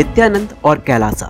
नित्यानंद और कैलासा।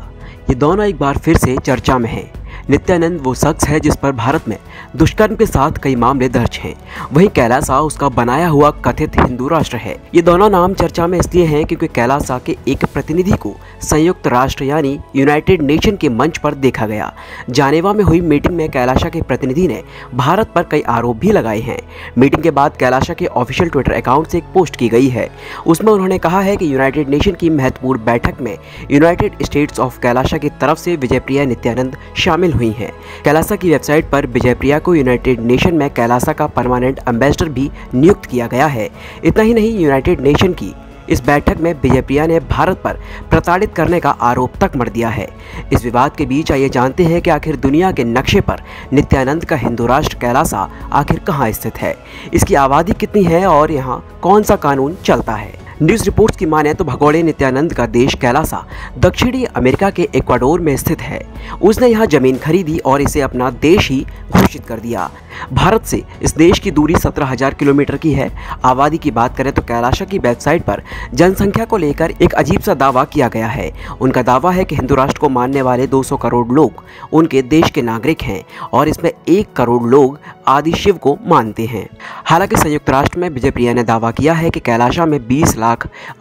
ये दोनों एक बार फिर से चर्चा में हैं। नित्यानंद, वो शख्स है जिस पर भारत में दुष्कर्म के साथ कई मामले दर्ज हैं। वहीं कैलासा उसका बनाया हुआ कथित हिंदू राष्ट्र है। ये दोनों नाम चर्चा में इसलिए हैं क्योंकि कैलासा के एक प्रतिनिधि को संयुक्त राष्ट्र यानी यूनाइटेड नेशन के मंच पर देखा गया। जानेवा में हुई मीटिंग में कैलाशा के प्रतिनिधि ने भारत पर कई आरोप भी लगाए हैं। मीटिंग के बाद कैलाशा के ऑफिशियल ट्विटर अकाउंट से एक पोस्ट की गई है। उसमें उन्होंने कहा है कि यूनाइटेड नेशन की महत्वपूर्ण बैठक में यूनाइटेड स्टेट्स ऑफ़ कैलाशा की तरफ़ से विजयप्रिया नित्यानंद शामिल हुई हैं। कैलासा की वेबसाइट पर विजयप्रिया को यूनाइटेड नेशन में कैलासा का परमानेंट एम्बेसडर भी नियुक्त किया गया है। इतना ही नहीं यूनाइटेड नेशन की इस बैठक में विजयप्रिया ने भारत पर प्रताड़ित करने का आरोप तक मर दिया है। इस विवाद के बीच आइए जानते हैं कि आखिर दुनिया के नक्शे पर नित्यानंद का हिंदू राष्ट्र कैलासा आखिर कहाँ स्थित है। इसकी आबादी कितनी है और यहाँ कौन सा कानून चलता है? न्यूज़ रिपोर्ट्स की माने तो भगोड़े नित्यानंद का देश कैलासा, दक्षिणी अमेरिका के इक्वाडोर में स्थित है। उसने यहाँ ज़मीन खरीदी और इसे अपना देश ही घोषित कर दिया। भारत से इस देश की दूरी सत्रह हज़ार किलोमीटर की है। आबादी की बात करें तो कैलाशा की वेबसाइट पर जनसंख्या को लेकर एक अजीब सा दावा किया गया है। उनका दावा है कि हिंदू राष्ट्र को मानने वाले 200 करोड़ लोग उनके देश के नागरिक हैं और इसमें एक करोड़ लोग आदि शिव को मानते हैं। हालाँकि संयुक्त राष्ट्र में विजय प्रिया ने दावा किया है कि कैलाशा में 20 लाख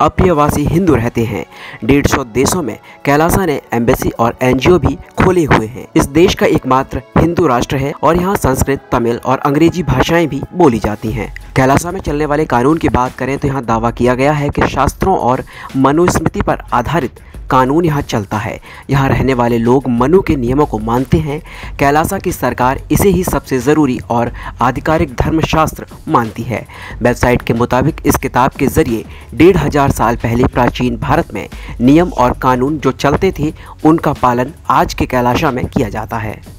अप्रियवासी हिंदू रहते हैं। डेढ़ सौ देशों में कैलासा ने एम्बेसी और एनजीओ भी खोले हुए हैं। इस देश का एकमात्र हिंदू राष्ट्र है और यहाँ संस्कृत, तमिल और अंग्रेज़ी भाषाएँ भी बोली जाती हैं। कैलासा में चलने वाले कानून की बात करें तो यहाँ दावा किया गया है कि शास्त्रों और मनुस्मृति पर आधारित कानून यहाँ चलता है। यहाँ रहने वाले लोग मनु के नियमों को मानते हैं। कैलासा की सरकार इसे ही सबसे ज़रूरी और आधिकारिक धर्मशास्त्र मानती है। वेबसाइट के मुताबिक इस किताब के ज़रिए डेढ़ हज़ार साल पहले प्राचीन भारत में नियम और कानून जो चलते थे, उनका पालन आज के कैलाशा में किया जाता है।